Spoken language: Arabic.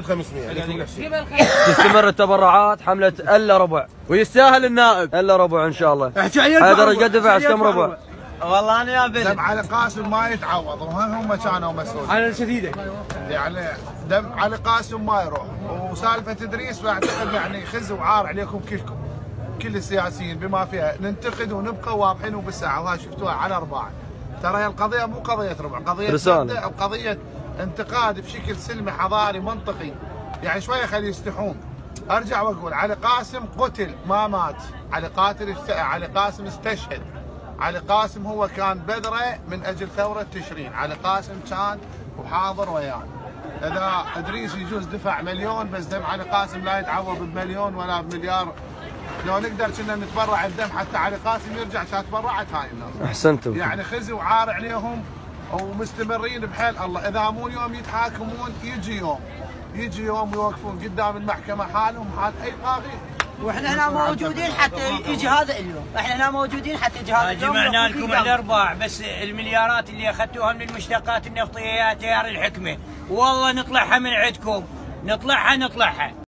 500 تستمر التبرعات حملة إلا ربع. ويستاهل النائب. إلا ربع إن شاء الله. حيدر إيش قد دفع كم ربع؟ والله أنا يا دم بلد علي قاسم ما يتعوض وهم هم كانوا مسؤولين على شديدة. يعني دم علي قاسم ما يروح. وسالفة إدريس واعتقد يعني خز وعار عليكم كلكم. كل السياسيين بما فيها. ننتقد ونبقى واضحين وبالساعة. وها شفتوها على ارباع ترى هي القضية مو قضية ربع قضية رسالة. مبدأ وقضيه انتقاد بشكل سلمي حضاري منطقي. يعني شوية خلي يستحون. أرجع وأقول علي قاسم قتل ما مات. علي قاتل است... علي قاسم استشهد. علي قاسم هو كان بذره من أجل ثورة تشرين. علي قاسم كان وحاضر ويانا إذا أدريس يجوز دفع مليون بس دم علي قاسم لا يتعوض بمليون ولا بمليار. لو نقدر كنا نتبرع بدم حتى علي قاسم يرجع كانت تبرعت هاي الناس. أحسنتم. يعني خزي وعار عليهم ومستمرين بحيل الله. اذا مو يوم يتحاكمون يجي يوم. يجي يوم يوقفون قدام المحكمة حالهم حال أي طاغي وإحنا هنا موجودين حتى يجي هذا اليوم، إحنا هنا موجودين حتى يجي هذا اليوم جمعنا لكم. الأرباع بس المليارات اللي أخذتوها من المشتقات النفطية يا تيار الحكمة. والله نطلعها من عندكم. نطلعها نطلعها.